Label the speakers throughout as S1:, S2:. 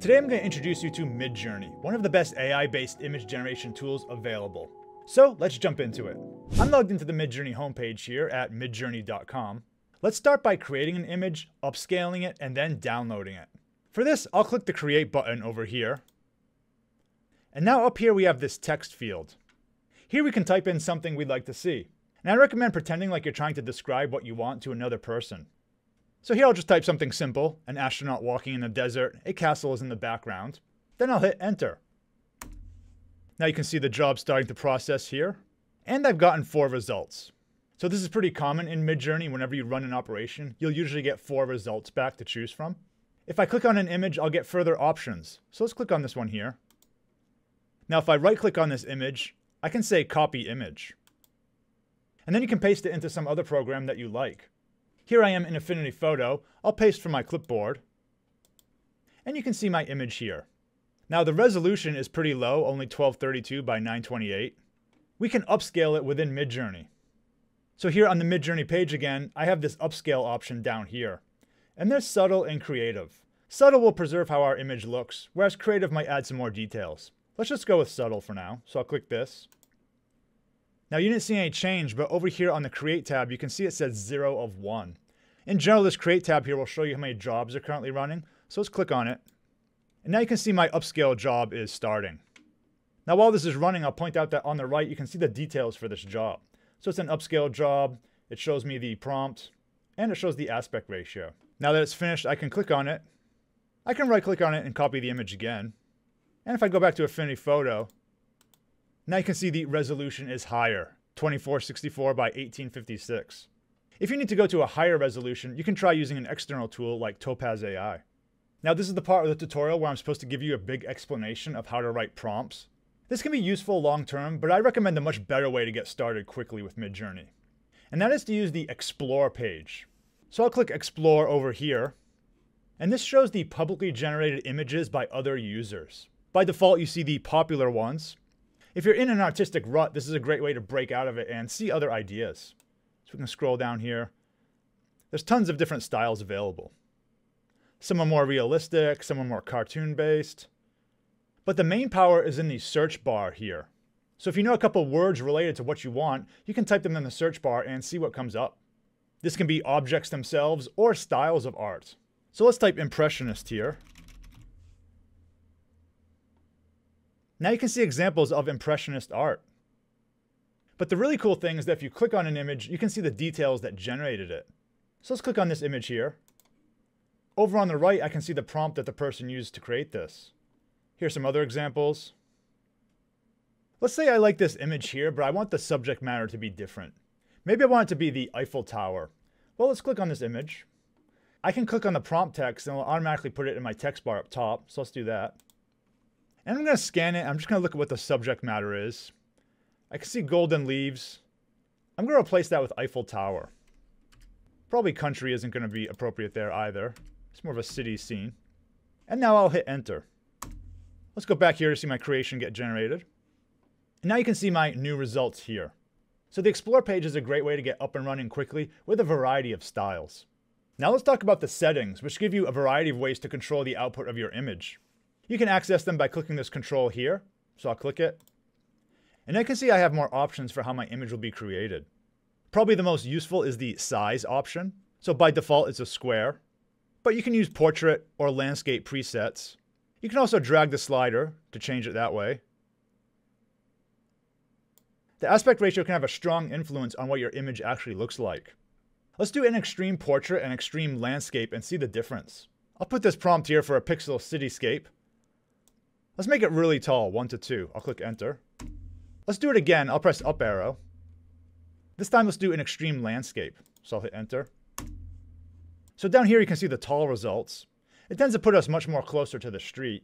S1: Today I'm going to introduce you to Midjourney, one of the best AI-based image generation tools available. So let's jump into it. I'm logged into the Midjourney homepage here at midjourney.com. Let's start by creating an image, upscaling it, and then downloading it. For this, I'll click the Create button over here. And now up here we have this text field. Here we can type in something we'd like to see. And I recommend pretending like you're trying to describe what you want to another person. So here I'll just type something simple, an astronaut walking in the desert, a castle is in the background. Then I'll hit enter. Now you can see the job starting to process here. And I've gotten four results. So this is pretty common in Midjourney. Whenever you run an operation, you'll usually get four results back to choose from. If I click on an image, I'll get further options. So let's click on this one here. Now if I right click on this image, I can say copy image. And then you can paste it into some other program that you like. Here I am in Affinity Photo. I'll paste from my clipboard. And you can see my image here. Now the resolution is pretty low, only 1232 by 928. We can upscale it within Midjourney. So here on the Midjourney page again, I have this upscale option down here. And there's subtle and creative. Subtle will preserve how our image looks, whereas creative might add some more details. Let's just go with subtle for now. So I'll click this. Now you didn't see any change, but over here on the create tab, you can see it says zero of one. In general, this create tab here will show you how many jobs are currently running. So let's click on it. And now you can see my upscale job is starting. Now while this is running, I'll point out that on the right, you can see the details for this job. So it's an upscale job. It shows me the prompt and it shows the aspect ratio. Now that it's finished, I can click on it. I can right click on it and copy the image again. And if I go back to Affinity Photo, now you can see the resolution is higher, 2464 by 1856. If you need to go to a higher resolution, you can try using an external tool like Topaz AI. Now this is the part of the tutorial where I'm supposed to give you a big explanation of how to write prompts. This can be useful long term, but I recommend a much better way to get started quickly with Midjourney. And that is to use the Explore page. So I'll click Explore over here, and this shows the publicly generated images by other users. By default, you see the popular ones, if you're in an artistic rut, this is a great way to break out of it and see other ideas. So we can scroll down here. There's tons of different styles available. Some are more realistic, some are more cartoon based. But the main power is in the search bar here. So if you know a couple words related to what you want, you can type them in the search bar and see what comes up. This can be objects themselves or styles of art. So let's type impressionist here. Now you can see examples of Impressionist art. But the really cool thing is that if you click on an image, you can see the details that generated it. So let's click on this image here. Over on the right, I can see the prompt that the person used to create this. Here's some other examples. Let's say I like this image here, but I want the subject matter to be different. Maybe I want it to be the Eiffel Tower. Well, let's click on this image. I can click on the prompt text and it'll automatically put it in my text bar up top. So let's do that. And I'm going to scan it. I'm just going to look at what the subject matter is. I can see golden leaves. I'm going to replace that with Eiffel Tower. Probably country isn't going to be appropriate there either. It's more of a city scene. And now I'll hit enter. Let's go back here to see my creation get generated. And now you can see my new results here. So the Explore page is a great way to get up and running quickly with a variety of styles. Now let's talk about the settings, which give you a variety of ways to control the output of your image. You can access them by clicking this control here. So I'll click it. And I can see I have more options for how my image will be created. Probably the most useful is the size option. So by default, it's a square. But you can use portrait or landscape presets. You can also drag the slider to change it that way. The aspect ratio can have a strong influence on what your image actually looks like. Let's do an extreme portrait and extreme landscape and see the difference. I'll put this prompt here for a pixel cityscape. Let's make it really tall, 1 to 2. I'll click enter. Let's do it again. I'll press up arrow. This time let's do an extreme landscape. So I'll hit enter. So down here you can see the tall results. It tends to put us much more closer to the street.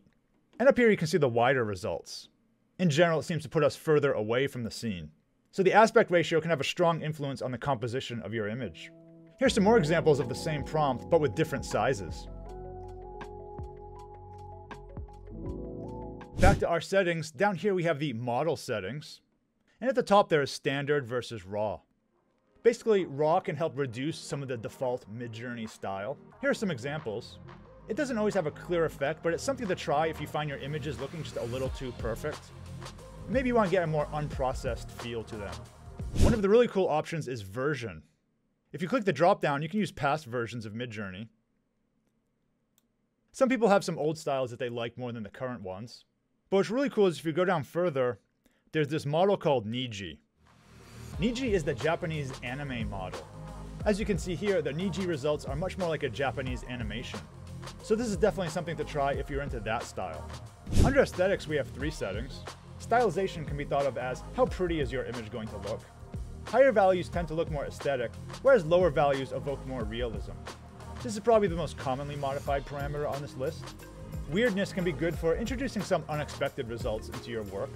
S1: And up here you can see the wider results. In general, it seems to put us further away from the scene. So the aspect ratio can have a strong influence on the composition of your image. Here's some more examples of the same prompt, but with different sizes. Back to our settings. Down here we have the model settings. And at the top there is standard versus raw. Basically, raw can help reduce some of the default Midjourney style. Here are some examples. It doesn't always have a clear effect, but it's something to try if you find your images looking just a little too perfect. Maybe you want to get a more unprocessed feel to them. One of the really cool options is version. If you click the drop down, you can use past versions of Midjourney. Some people have some old styles that they like more than the current ones. But what's really cool is if you go down further, there's this model called Niji. Niji is the Japanese anime model. As you can see here, the Niji results are much more like a Japanese animation. So this is definitely something to try if you're into that style. Under aesthetics, we have three settings. Stylization can be thought of as how pretty is your image going to look. Higher values tend to look more aesthetic, whereas lower values evoke more realism. This is probably the most commonly modified parameter on this list. Weirdness can be good for introducing some unexpected results into your work.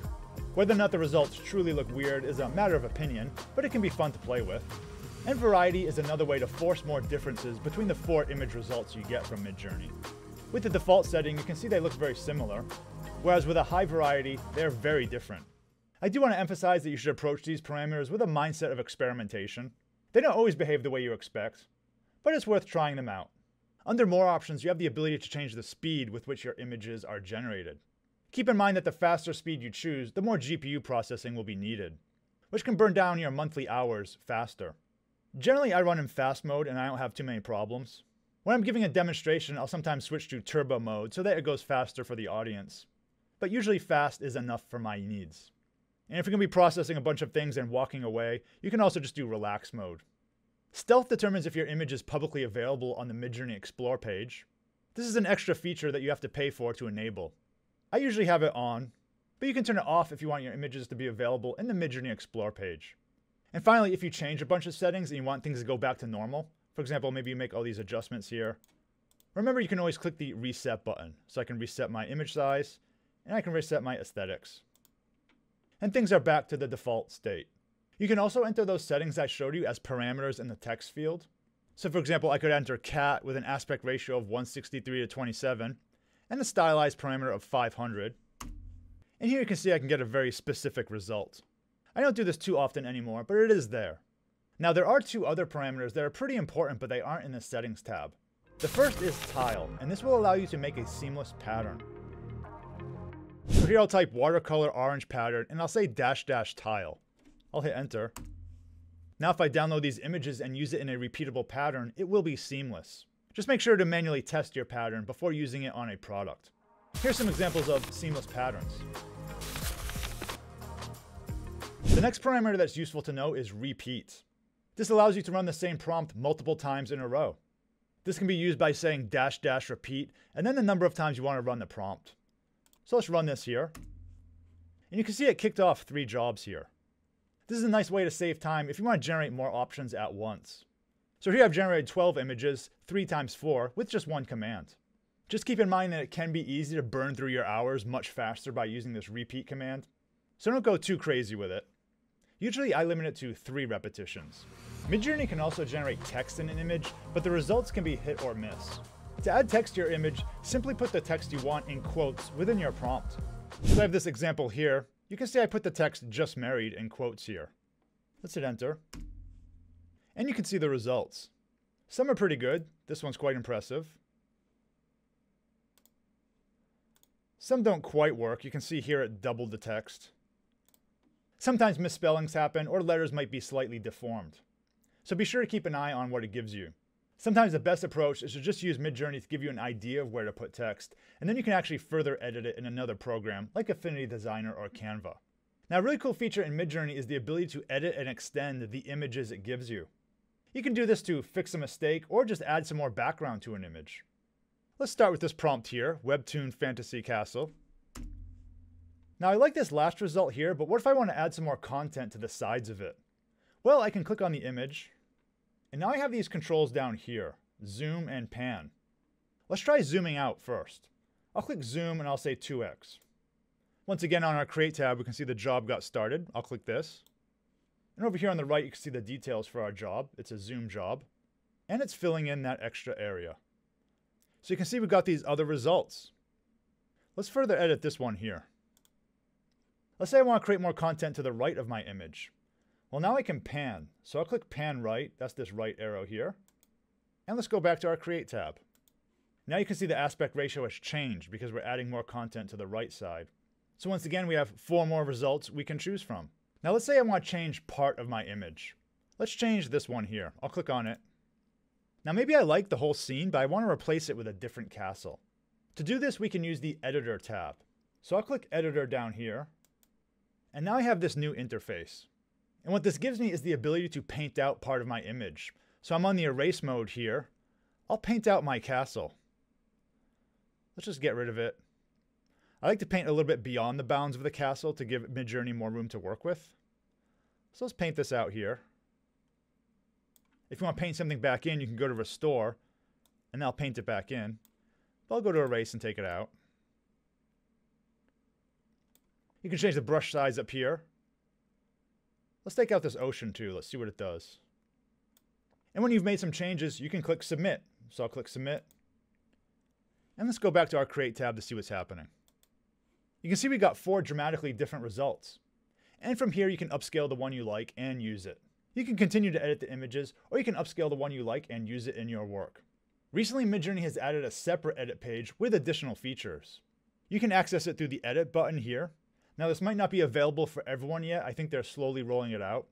S1: Whether or not the results truly look weird is a matter of opinion, but it can be fun to play with. And variety is another way to force more differences between the four image results you get from Midjourney. With the default setting, you can see they look very similar, whereas with a high variety, they're very different. I do want to emphasize that you should approach these parameters with a mindset of experimentation. They don't always behave the way you expect, but it's worth trying them out. Under more options, you have the ability to change the speed with which your images are generated. Keep in mind that the faster speed you choose, the more GPU processing will be needed, which can burn down your monthly hours faster. Generally, I run in fast mode and I don't have too many problems. When I'm giving a demonstration, I'll sometimes switch to turbo mode so that it goes faster for the audience. But usually fast is enough for my needs. And if you're going to be processing a bunch of things and walking away, you can also just do relax mode. Stealth determines if your image is publicly available on the Midjourney Explore page. This is an extra feature that you have to pay for to enable. I usually have it on, but you can turn it off if you want your images to be available in the Midjourney Explore page. And finally, if you change a bunch of settings and you want things to go back to normal, for example, maybe you make all these adjustments here, remember you can always click the reset button. So I can reset my image size and I can reset my aesthetics. And things are back to the default state. You can also enter those settings I showed you as parameters in the text field. So for example, I could enter cat with an aspect ratio of 163 to 27 and a stylized parameter of 500. And here you can see I can get a very specific result. I don't do this too often anymore, but it is there. Now there are two other parameters that are pretty important, but they aren't in the settings tab. The first is tile, and this will allow you to make a seamless pattern. So here I'll type watercolor orange pattern, and I'll say dash dash tile. I'll hit enter. Now if I download these images and use it in a repeatable pattern, it will be seamless. Just make sure to manually test your pattern before using it on a product. Here's some examples of seamless patterns. The next parameter that's useful to know is repeat. This allows you to run the same prompt multiple times in a row. This can be used by saying dash dash repeat and then the number of times you want to run the prompt. So let's run this here. And you can see it kicked off three jobs here. This is a nice way to save time if you want to generate more options at once. So here I've generated 12 images, 3 times 4, with just one command. Just keep in mind that it can be easy to burn through your hours much faster by using this repeat command. So don't go too crazy with it. Usually I limit it to three repetitions. Midjourney can also generate text in an image, but the results can be hit or miss. To add text to your image, simply put the text you want in quotes within your prompt. So I have this example here. You can see I put the text just married in quotes here. Let's hit enter. And you can see the results. Some are pretty good. This one's quite impressive. Some don't quite work. You can see here it doubled the text. Sometimes misspellings happen or letters might be slightly deformed. So be sure to keep an eye on what it gives you. Sometimes the best approach is to just use Midjourney to give you an idea of where to put text, and then you can actually further edit it in another program like Affinity Designer or Canva. Now a really cool feature in Midjourney is the ability to edit and extend the images it gives you. You can do this to fix a mistake or just add some more background to an image. Let's start with this prompt here, Webtoon Fantasy Castle. Now I like this last result here, but what if I want to add some more content to the sides of it? Well, I can click on the image, and now I have these controls down here, zoom and pan. Let's try zooming out first. I'll click zoom and I'll say 2x. Once again on our create tab, we can see the job got started. I'll click this. And over here on the right, you can see the details for our job. It's a zoom job. And it's filling in that extra area. So you can see we've got these other results. Let's further edit this one here. Let's say I want to create more content to the right of my image. Well, now I can pan. So I'll click pan right. That's this right arrow here. And let's go back to our create tab. Now you can see the aspect ratio has changed because we're adding more content to the right side. So once again, we have four more results we can choose from. Now let's say I want to change part of my image. Let's change this one here. I'll click on it. Now maybe I like the whole scene, but I want to replace it with a different castle. To do this, we can use the Editor tab. So I'll click Editor down here. And now I have this new interface. And what this gives me is the ability to paint out part of my image. So I'm on the erase mode here. I'll paint out my castle. Let's just get rid of it. I like to paint a little bit beyond the bounds of the castle to give Midjourney more room to work with. So let's paint this out here. If you want to paint something back in, you can go to Restore, and I'll paint it back in. But I'll go to Erase and take it out. You can change the brush size up here. Let's take out this ocean too. Let's see what it does. And when you've made some changes, you can click Submit. So I'll click Submit. And let's go back to our Create tab to see what's happening. You can see we got four dramatically different results. And from here, you can upscale the one you like and use it. You can continue to edit the images, or you can upscale the one you like and use it in your work. Recently, Midjourney has added a separate edit page with additional features. You can access it through the Edit button here. Now, this might not be available for everyone yet. I think they're slowly rolling it out.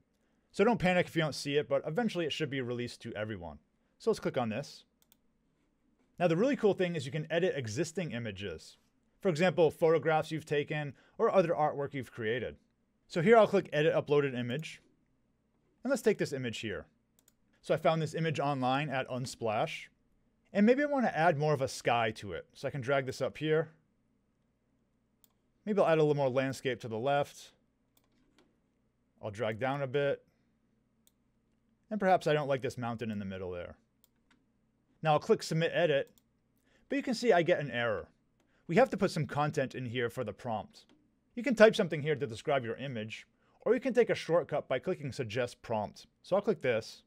S1: So don't panic if you don't see it, but eventually it should be released to everyone. So let's click on this. Now, the really cool thing is you can edit existing images. For example, photographs you've taken or other artwork you've created. So here I'll click Edit Uploaded Image. And let's take this image here. So I found this image online at Unsplash. And maybe I want to add more of a sky to it. So I can drag this up here. Maybe I'll add a little more landscape to the left. I'll drag down a bit. And perhaps I don't like this mountain in the middle there. Now I'll click Submit Edit. But you can see I get an error. We have to put some content in here for the prompt. You can type something here to describe your image, or you can take a shortcut by clicking Suggest Prompt. So I'll click this,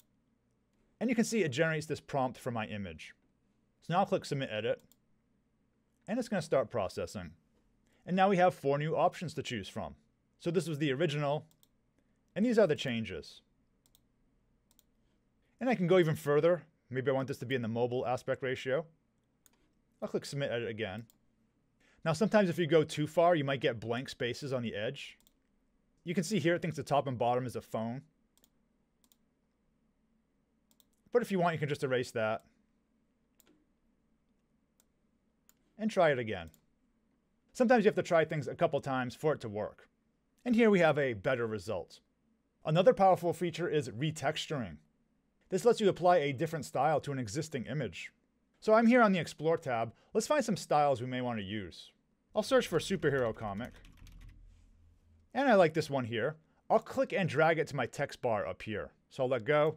S1: and you can see it generates this prompt for my image. So now I'll click Submit Edit, and it's going to start processing. And now we have four new options to choose from. So this was the original, and these are the changes. And I can go even further. Maybe I want this to be in the mobile aspect ratio. I'll click Submit Edit again. Now, sometimes if you go too far, you might get blank spaces on the edge. You can see here it thinks the top and bottom is a phone. But if you want, you can just erase that. And try it again. Sometimes you have to try things a couple times for it to work. And here we have a better result. Another powerful feature is retexturing. This lets you apply a different style to an existing image. So I'm here on the Explore tab. Let's find some styles we may want to use. I'll search for superhero comic. And I like this one here. I'll click and drag it to my text bar up here. So I'll let go.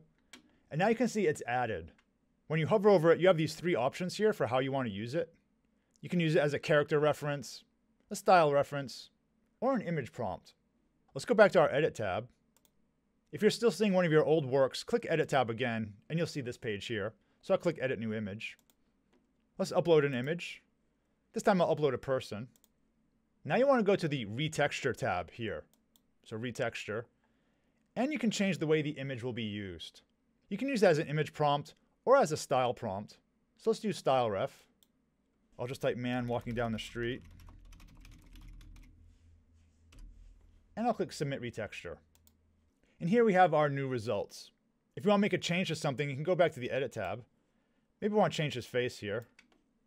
S1: And now you can see it's added. When you hover over it, you have these three options here for how you want to use it. You can use it as a character reference, a style reference, or an image prompt. Let's go back to our Edit tab. If you're still seeing one of your old works, click Edit tab again, and you'll see this page here. So I'll click Edit New Image. Let's upload an image. This time I'll upload a person. Now you want to go to the Retexture tab here. So Retexture. And you can change the way the image will be used. You can use it as an image prompt or as a style prompt. So let's do style ref. I'll just type man walking down the street. And I'll click Submit Retexture. And here we have our new results. If you want to make a change to something, you can go back to the Edit tab. Maybe we want to change his face here.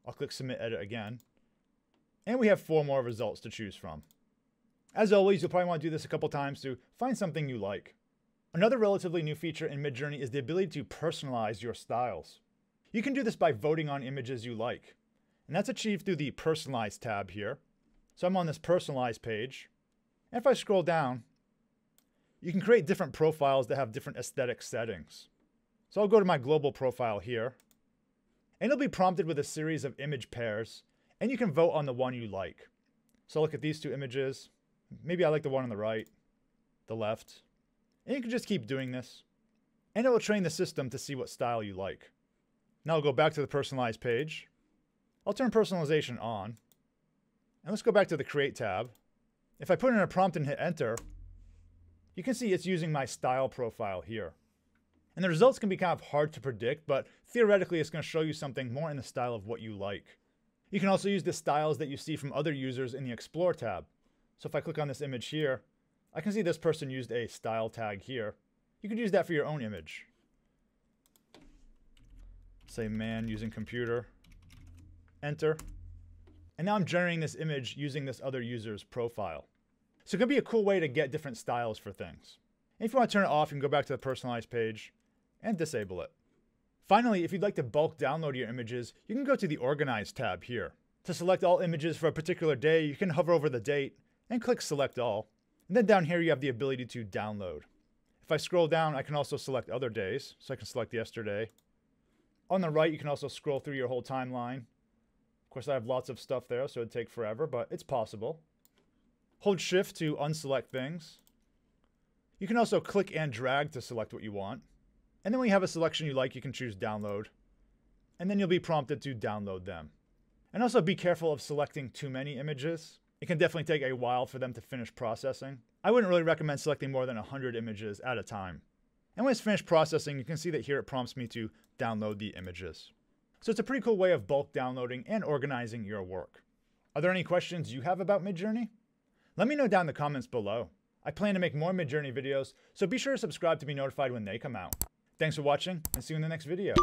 S1: I'll click Submit Edit again. And we have four more results to choose from. As always, you'll probably want to do this a couple times to find something you like. Another relatively new feature in Midjourney is the ability to personalize your styles. You can do this by voting on images you like. And that's achieved through the Personalize tab here. So I'm on this Personalize page. And if I scroll down, you can create different profiles that have different aesthetic settings. So I'll go to my global profile here and you'll be prompted with a series of image pairs, and you can vote on the one you like. So look at these two images. Maybe I like the one on the right, the left. And you can just keep doing this. And it will train the system to see what style you like. Now I'll go back to the personalized page. I'll turn personalization on. And let's go back to the create tab. If I put in a prompt and hit enter, you can see it's using my style profile here. And the results can be kind of hard to predict, but theoretically it's going to show you something more in the style of what you like. You can also use the styles that you see from other users in the Explore tab. So if I click on this image here, I can see this person used a style tag here. You could use that for your own image. Say man using computer. Enter. And now I'm generating this image using this other user's profile. So it can be a cool way to get different styles for things. And if you want to turn it off, you can go back to the personalized page and disable it. Finally, if you'd like to bulk download your images, you can go to the Organize tab here. To select all images for a particular day, you can hover over the date and click Select All. And then down here you have the ability to download. If I scroll down, I can also select other days. So I can select yesterday. On the right, you can also scroll through your whole timeline. Course, I have lots of stuff there, so it'd take forever, but it's possible. Hold Shift to unselect things. You can also click and drag to select what you want. And then when you have a selection you like, you can choose download. And then you'll be prompted to download them. And also be careful of selecting too many images. It can definitely take a while for them to finish processing. I wouldn't really recommend selecting more than 100 images at a time. And when it's finished processing, you can see that here it prompts me to download the images. So it's a pretty cool way of bulk downloading and organizing your work. Are there any questions you have about Midjourney? Let me know down in the comments below. I plan to make more Midjourney videos, so be sure to subscribe to be notified when they come out. Thanks for watching, and see you in the next video.